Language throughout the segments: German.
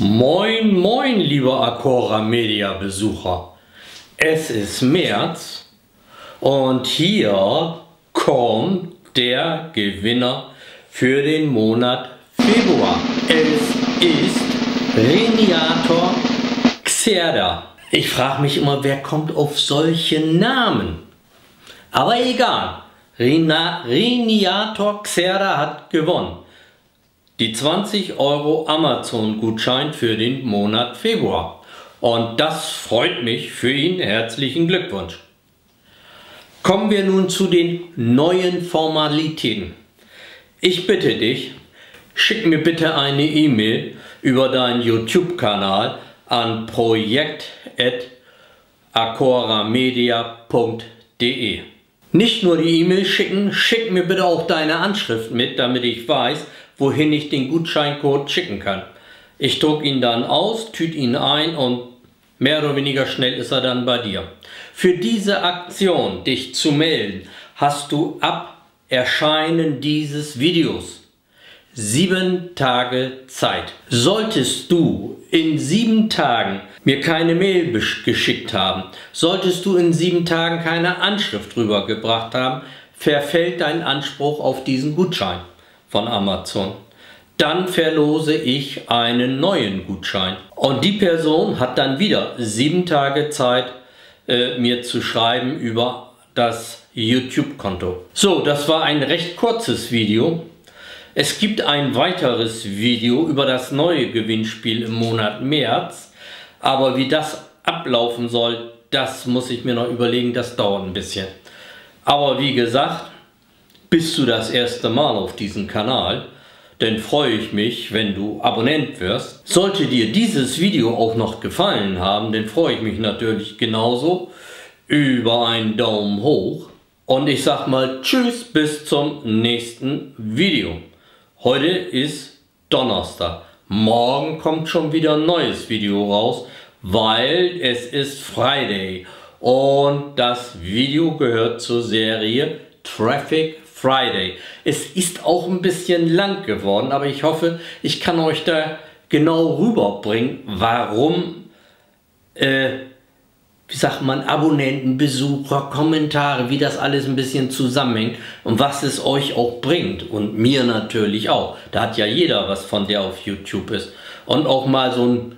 Moin, moin, lieber Acora Media Besucher. Es ist März und hier kommt der Gewinner für den Monat Februar. Es ist Reniator Xerda. Ich frage mich immer, wer kommt auf solche Namen? Aber egal. Reniator Xerda hat gewonnen die 20 Euro Amazon-Gutschein für den Monat Februar. Und das freut mich für ihn. Herzlichen Glückwunsch. Kommen wir nun zu den neuen Formalitäten. Ich bitte dich, schick mir bitte eine E-Mail über deinen YouTube-Kanal an projekt.acoramedia.de. Nicht nur die E-Mail schicken, schick mir bitte auch deine Anschrift mit, damit ich weiß, wohin ich den Gutscheincode schicken kann. Ich drucke ihn dann aus, tüte ihn ein und mehr oder weniger schnell ist er dann bei dir. Für diese Aktion, dich zu melden, hast du ab Erscheinen dieses Videos sieben Tage Zeit. Solltest du in sieben Tagen mir keine Mail geschickt haben, solltest du in sieben Tagen keine Anschrift rübergebracht haben, verfällt dein Anspruch auf diesen Gutschein von Amazon. Dann verlose ich einen neuen Gutschein. Und die Person hat dann wieder sieben Tage Zeit, äh, mir zu schreiben über das YouTube-Konto. So, das war ein recht kurzes Video. Es gibt ein weiteres Video über das neue Gewinnspiel im Monat März. Aber wie das ablaufen soll, das muss ich mir noch überlegen, das dauert ein bisschen. Aber wie gesagt, bist du das erste Mal auf diesem Kanal, dann freue ich mich, wenn du Abonnent wirst. Sollte dir dieses Video auch noch gefallen haben, dann freue ich mich natürlich genauso über einen Daumen hoch. Und ich sag mal Tschüss bis zum nächsten Video. Heute ist Donnerstag. Morgen kommt schon wieder ein neues Video raus, weil es ist Friday. Und das Video gehört zur Serie Traffic Friday. Es ist auch ein bisschen lang geworden, aber ich hoffe, ich kann euch da genau rüberbringen, warum, äh, wie sagt man, Abonnenten, Besucher, Kommentare, wie das alles ein bisschen zusammenhängt und was es euch auch bringt und mir natürlich auch. Da hat ja jeder was von, der auf YouTube ist. Und auch mal so ein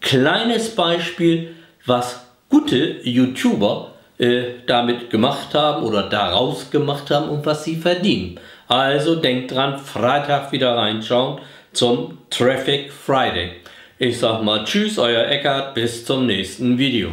kleines Beispiel, was gute YouTuber äh, damit gemacht haben oder daraus gemacht haben und was sie verdienen. Also denkt dran, Freitag wieder reinschauen zum Traffic Friday. Ich sag mal Tschüss, euer Eckart, bis zum nächsten Video.